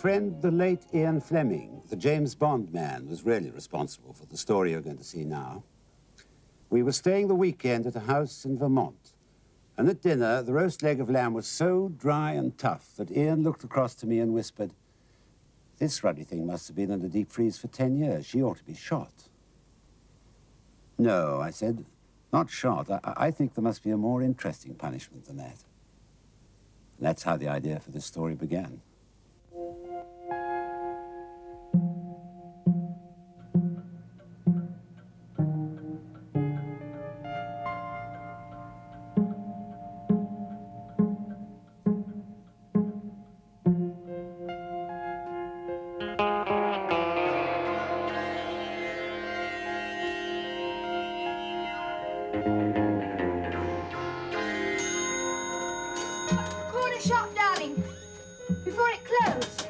friend, the late Ian Fleming, the James Bond man, was really responsible for the story you're going to see now. We were staying the weekend at a house in Vermont. And at dinner, the roast leg of lamb was so dry and tough that Ian looked across to me and whispered, This ruddy thing must have been in the deep freeze for 10 years. She ought to be shot. No, I said, not shot. I, I think there must be a more interesting punishment than that. And that's how the idea for this story began. Corner shop, darling. Before it closed.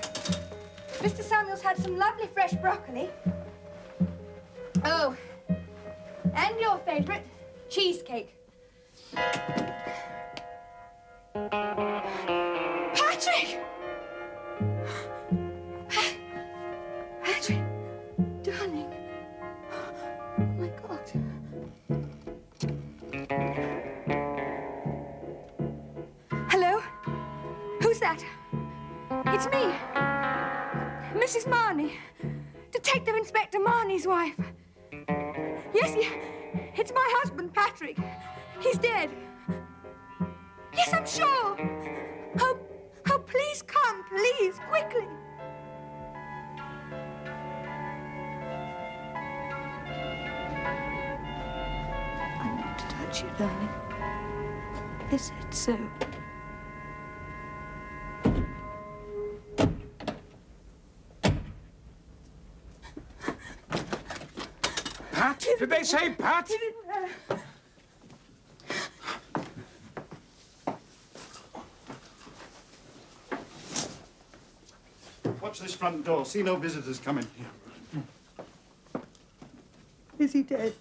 Mr. Samuels had some lovely fresh broccoli. Oh, and your favorite, cheesecake. It's me. Mrs. Marney. Detective Inspector Marney's wife. Yes. It's my husband, Patrick. He's dead. Yes, I'm sure. Oh, oh, please come, please, quickly. I'm not to touch you, darling. Is it so? Did they say Pat? Watch this front door. See no visitors coming here. Is he dead?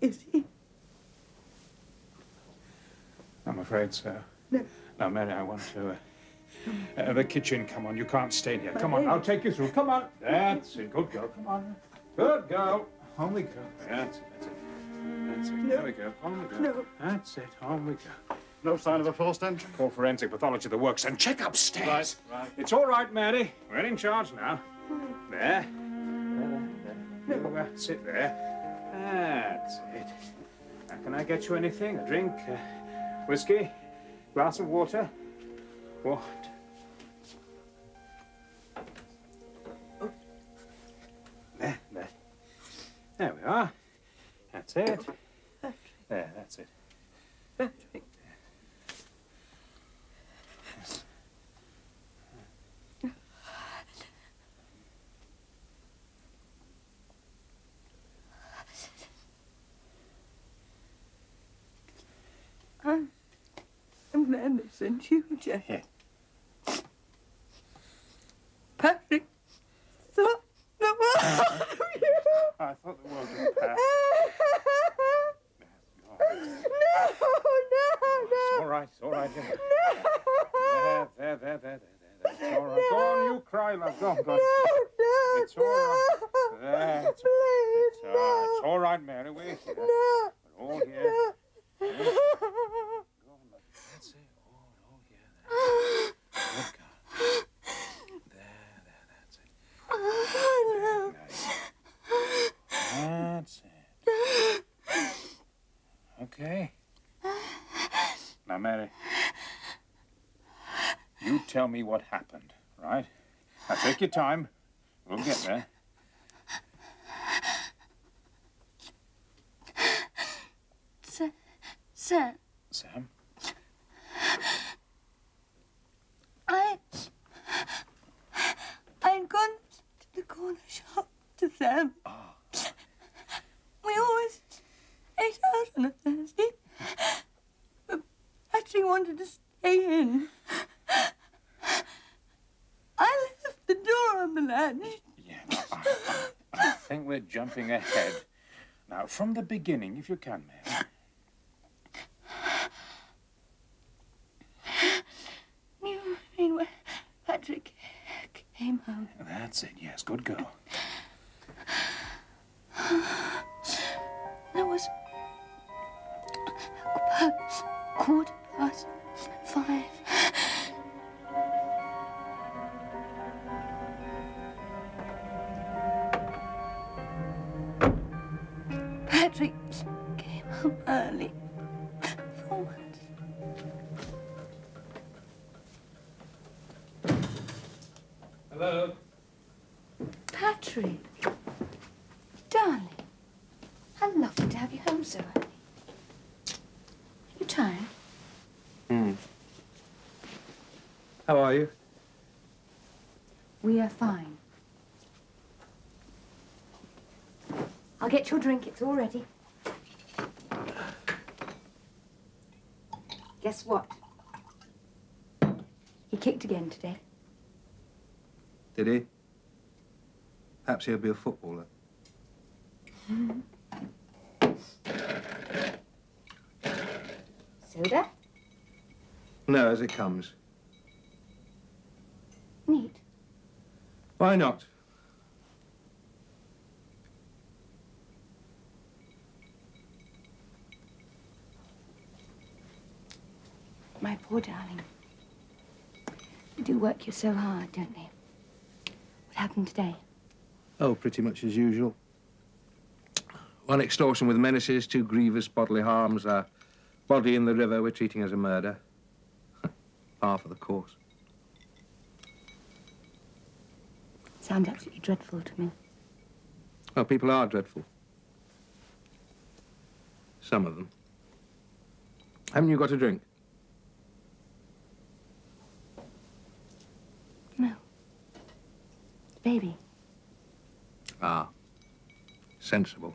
Is he? I'm afraid so. No. Now, Mary, I want to. Uh, uh, the kitchen, come on. You can't stay here. Come on, I'll take you through. Come on. That's it. Good girl. Come on. Good girl. On we go. That's it. That's it. That's it. There we go. On we go. No. That's it. On we go. No sign of a forced entry? Call forensic pathology the works and check upstairs. Right, right. It's all right, Mary. We're in charge now. There. There, there, there. You, uh, sit there. That's it. Now, can I get you anything? A drink? Uh, whiskey? Glass of water? What? There we are. That's it. There, that's it. Patrick. I'm, I'm glad they sent you, Jack. Yeah. Patrick thought the world of you. I thought the world was Pat. No, no, It's all right, it's all right. There, there, there, there, there, there. It's all right. Go on, you cry, love. Go on, go on. no, It's all right. There, it's, please, it's, uh, it's all right, Mary. We're here. no, We're all here. no. Go on, love. That's it. All, all here. There. Good girl. There, there, that's it. Oh, That's it. Okay. Now, Mary, you tell me what happened, right? Now, take your time. We'll get there. Yes, Yeah, no, I, I, I, think we're jumping ahead. Now, from the beginning, if you can, Mary. You mean when Patrick came home? That's it, yes. Good girl. Hello? Patrick. Darling. How lovely to have you home so early. You tired? Hmm. How are you? We are fine. I'll get your drink. It's all ready. Guess what? He kicked again today. Did he? Perhaps he'll be a footballer. Soda? No, as it comes. Neat. Why not? My poor darling. They do work you so hard, don't they? What happened today? Oh, pretty much as usual. One extortion with menaces, two grievous bodily harms, a body in the river we're treating as a murder. Half of the course. Sounds absolutely dreadful to me. Well, people are dreadful. Some of them. Haven't you got a drink? No. Baby. Ah. Sensible.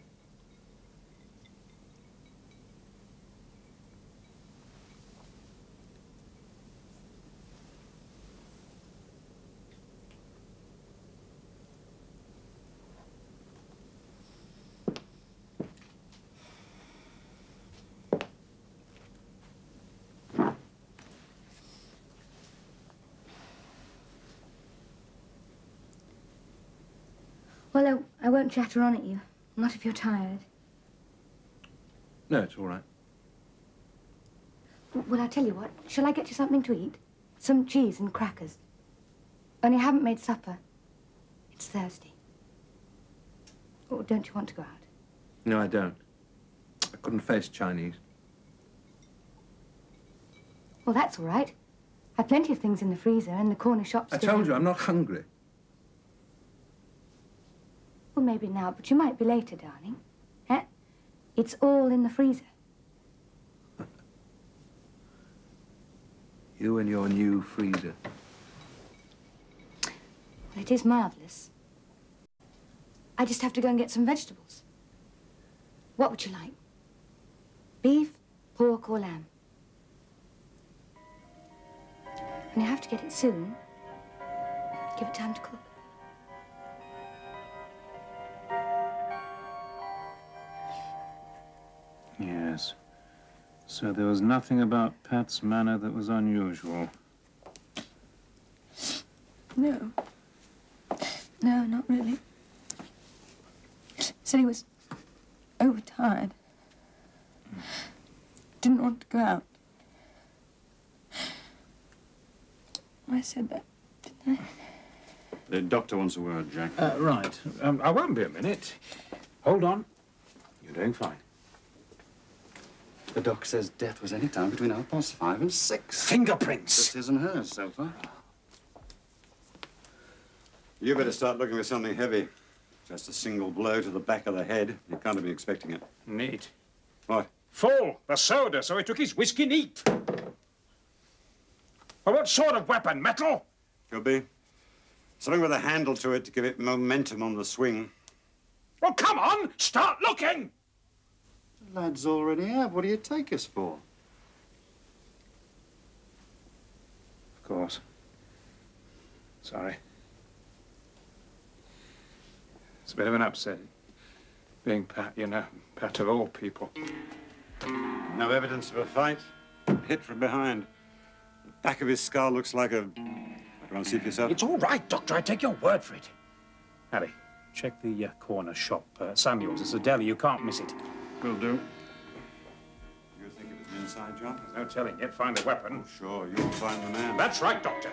Well, I, won't chatter on at you. Not if you're tired. No, it's all right. Well, I'll tell you what. Shall I get you something to eat? Some cheese and crackers. Only I haven't made supper. It's Thursday. Or don't you want to go out? No, I don't. I couldn't face Chinese. Well, that's all right. I've plenty of things in the freezer and the corner shop's I told you. I'm not hungry. Well, maybe now, but you might be later, darling. Eh? It's all in the freezer. You and your new freezer. Well, it is marvellous. I just have to go and get some vegetables. What would you like? Beef, pork, or lamb? And you have to get it soon. Give it time to cook. So there was nothing about Pat's manner that was unusual. No. No, not really. Said he was overtired. Didn't want to go out. I said that, didn't I? The doctor wants a word, Jack. Uh, right. Um, I won't be a minute. Hold on. You're doing fine. The doc says death was any time between half past five and six. Fingerprints! Just his and hers so far. You better start looking for something heavy. Just a single blow to the back of the head. You can't have been expecting it. Neat. What? Full. The soda, so he took his whiskey neat. Well, what sort of weapon? Metal? Could be. Something with a handle to it to give it momentum on the swing. Well, come on! Start looking! The lads already have. What do you take us for? Of course. Sorry. It's a bit of an upset. Being Pat, you know, Pat of all people. No evidence of a fight. Hit from behind. The back of his skull looks like a. Go and see for yourself. It's all right, Doctor. I take your word for it. Harry, check the uh, corner shop. Uh, Samuel's. It's a deli. You can't miss it. Will do. You think it was an inside job? There's no telling yet. Find the weapon. Oh, sure, you'll find the man. That's right, Doctor.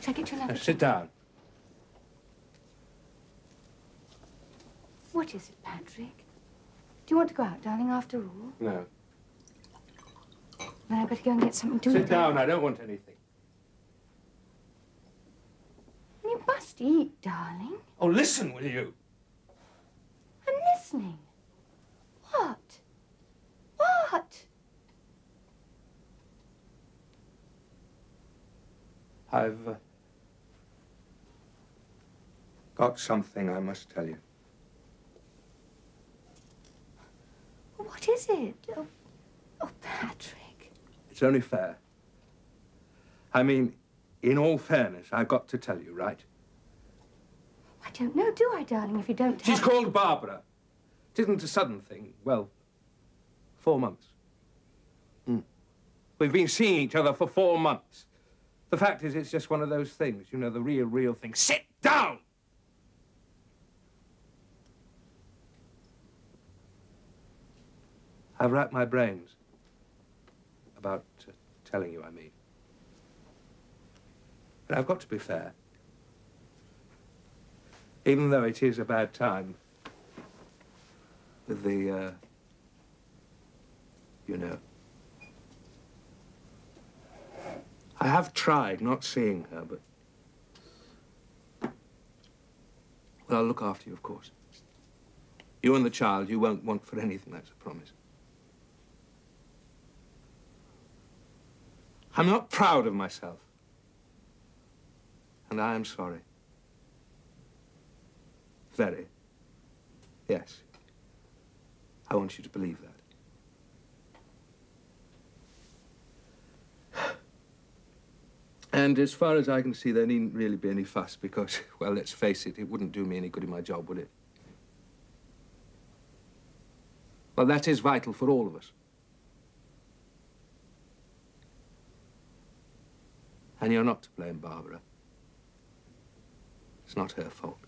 Shall I get you Now, another? sit down. What is it, Patrick? Do you want to go out, darling, after all? No. Then I better go and get something to Sit eat. Sit down. I don't want anything. You must eat, darling. Oh, listen, will you? I'm listening. What? What? I've uh, got something I must tell you. What is it? Oh, Patrick. It's only fair. I mean, in all fairness, I've got to tell you, right? I don't know, do I, darling, if you don't tell She's called Barbara. It isn't a sudden thing. Well, four months. Hmm. We've been seeing each other for four months. The fact is, it's just one of those things, you know, the real, real thing. Sit down! I've racked my brains about uh, telling you, I mean. But I've got to be fair. Even though it is a bad time with the, uh, you know. I have tried not seeing her, but. Well, I'll look after you, of course. You and the child, you won't want for anything, that's a promise. I'm not proud of myself. And I am sorry. Very. Yes. I want you to believe that. And as far as I can see, there needn't really be any fuss because, well, let's face it, it wouldn't do me any good in my job, would it? Well, that is vital for all of us. And you're not to blame, Barbara. It's not her fault.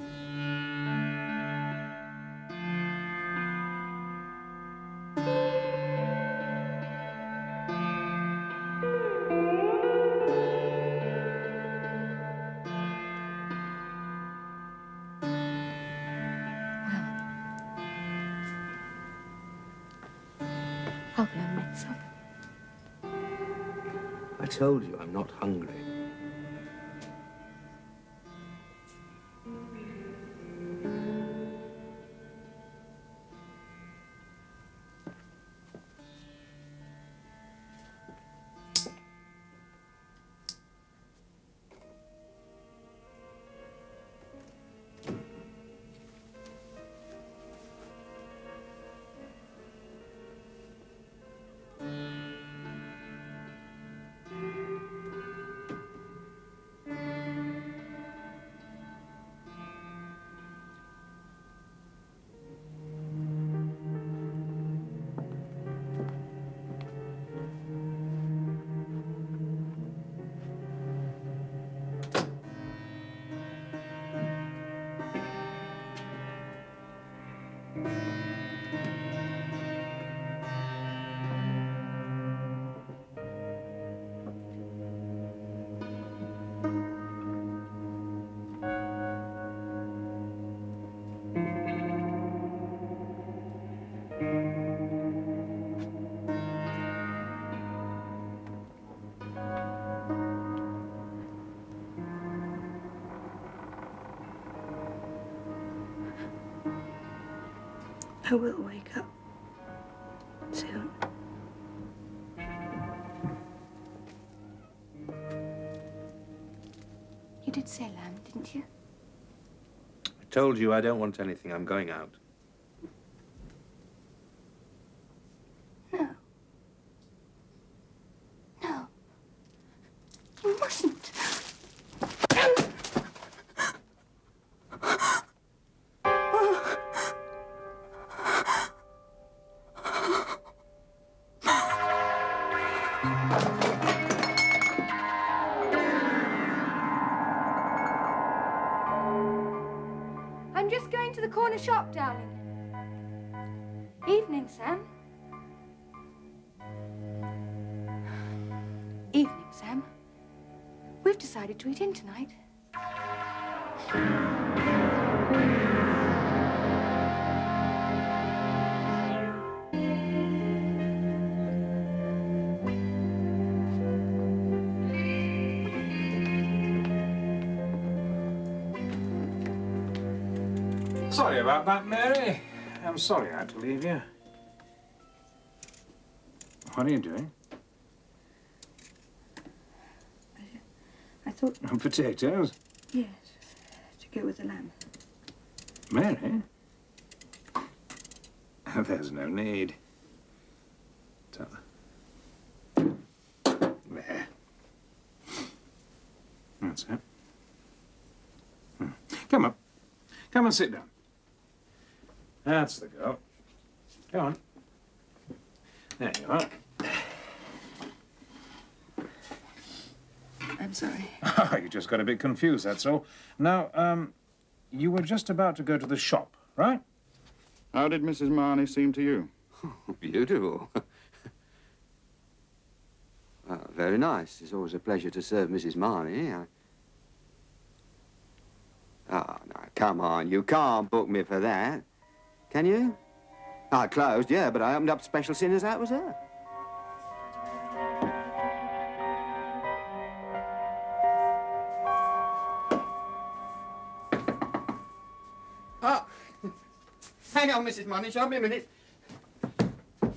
I'll supper. I told you I'm not hungry. I will wake up soon. You did say lamb, didn't you? I told you I don't want anything. I'm going out. Evening, Sam. Evening, Sam. We've decided to eat in tonight. Sorry about that, Mary. I'm sorry I had to leave you. What are you doing? I thought, Potatoes? yes, to go with the lamb. Mary? There's no need. Tell her. There. That's it. Hmm. Come up. Come and sit down. That's the go. Go on. There you are. I'm sorry. You just got a bit confused, that's all. Now, um, you were just about to go to the shop, right? How did Mrs. Marney seem to you? Beautiful. Ah, very nice. It's always a pleasure to serve Mrs. Marney. I... Oh, no, come on. You can't book me for that. Can you? I closed, yeah, but I opened up special sinners. That was her. Oh, hang on, Mrs. Marney. Show me a minute. I'm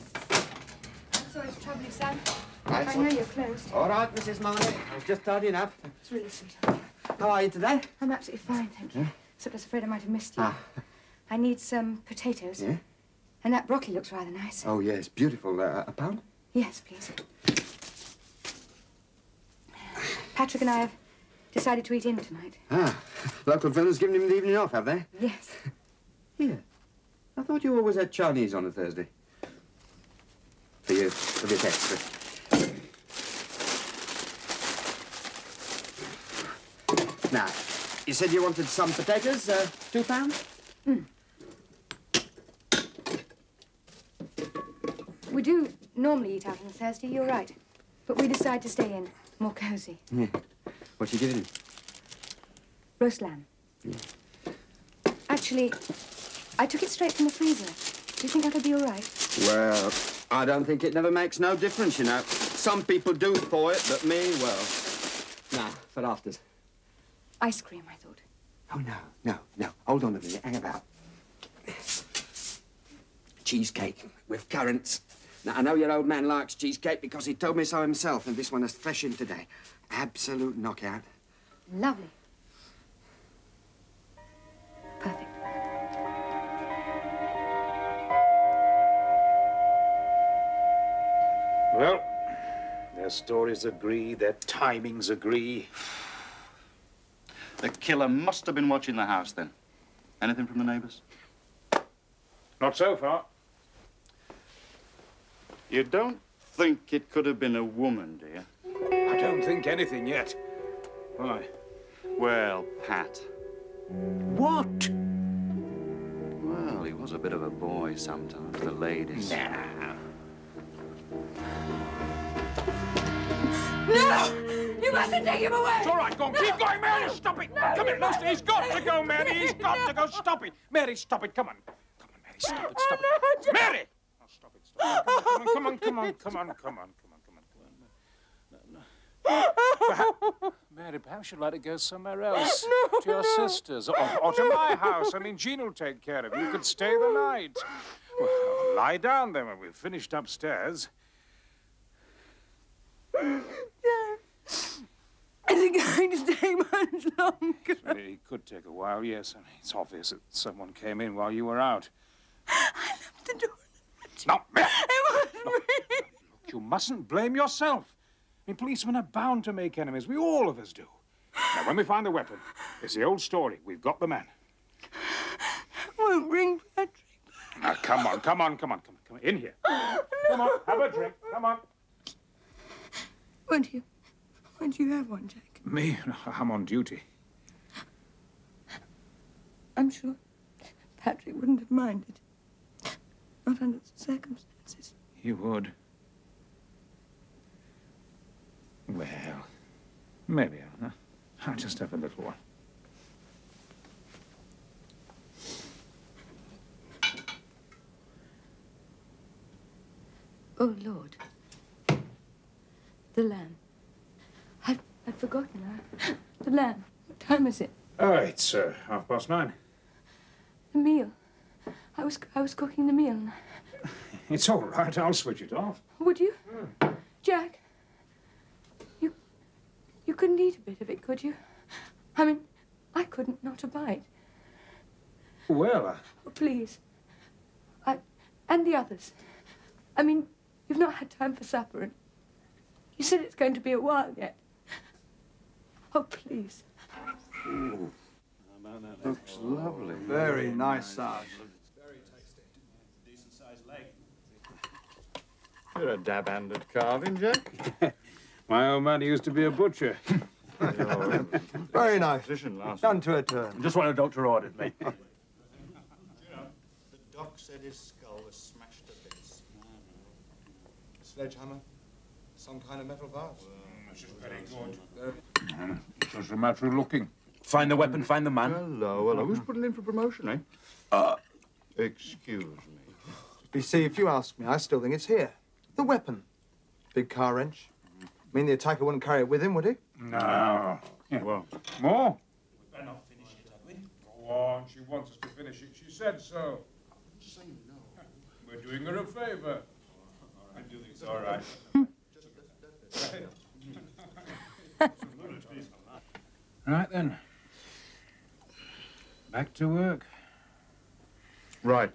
sorry to trouble you, Sam. Right, I know you're closed. All right, Mrs. Marney. I was just tidying up. It's really sweet. How are you today? I'm absolutely fine, thank you. Except I was afraid I might have missed you. Ah. I need some potatoes. Yeah? And that broccoli looks rather nice. Oh, yes, beautiful. Uh, a pound? Yes, please. Patrick and I have decided to eat in tonight. Ah, local fellas giving him the evening off, have they? Yes. Here. I thought you always had Chinese on a Thursday. For you, a bit extra. Now, you said you wanted some potatoes, uh, two pounds? We do normally eat out on a Thursday, you're right. But we decide to stay in, more cosy. Hmm. What're you giving him? Roast lamb. Hmm. Actually, I took it straight from the freezer. Do you think that'll be all right? Well, I don't think it never makes no difference, you know. Some people do for it, but me, well... Now, for afters. Ice cream, I thought. Oh, no, no, no. Hold on a minute. Hang about. Cheesecake with currants. Now, I know your old man likes cheesecake because he told me so himself, and this one is fresh in today. Absolute knockout. Lovely. Perfect. Well, their stories agree, their timings agree. The killer must have been watching the house then. Anything from the neighbors? Not so far. You don't think it could have been a woman, do you? I don't think anything yet. Why? Well, Pat. What? Well, he was a bit of a boy sometimes, the ladies. Nah. No! You mustn't take him away! It's all right, go on. Keep going, Mary. Stop it. Come here, Lucy. He's got to go, Mary. He's got to go. Stop it. Mary, stop it. Come on. Come on, Mary. Stop it. Stop it. Oh, Mary! Oh, stop it. Stop it. Come on, come on, come on, come on, come on, come on, come on, come on. No, no. Mary, perhaps you'd like to go somewhere else. To your sister's or, or to my house. I mean, Jean will take care of you. You could stay the night. Well, lie down then when we've finished upstairs. Is it going to take much longer? It could take a while, yes. I mean, it's obvious that someone came in while you were out. I left the door. No, Mary! It was me. You mustn't blame yourself. I mean, policemen are bound to make enemies. We all of us do. Now, when we find the weapon, it's the old story. We've got the man. Won't bring Patrick. Now, come on, come on, come on, come on, come on. In here. Come on, have a drink. Come on. Won't you? Won't you have one, Jack? Me? I'm on duty. I'm sure Patrick wouldn't have minded. Not under the circumstances. You would. Well, maybe I'll, I'll just have a little one. Oh, Lord. The lamb. I've, I've forgotten her. The lamb. What time is it? Oh, it's uh, half past nine. The meal. I was I was cooking the meal. It's all right. I'll switch it off. Would you? Jack? You you couldn't eat a bit of it, could you? I mean, I couldn't, not a bite. Well, uh, Oh, please. I and the others. I mean, you've not had time for supper and you said it's going to be a while yet. Oh, please. Looks lovely. Very nice, Sarge. You're a dab-handed carving, Jack. my old man used to be a butcher. Very nice. Position last Done to a turn. Just what the doctor ordered me. The doc said his skull was smashed to bits. Sledgehammer? Some kind of metal vase? It's just a matter of looking. Find the weapon, find the man. Hello, hello. Who's putting in for promotion, eh? Uh, excuse me. You see, if you ask me, I still think it's here. The weapon. Big car wrench. I mean, the attacker wouldn't carry it with him, would he? No. Well, More? We better not finish it, have we? Go on. She wants us to finish it. She said so. say no. We're doing her a favour. I do think it's all right. right then. Back to work. Right.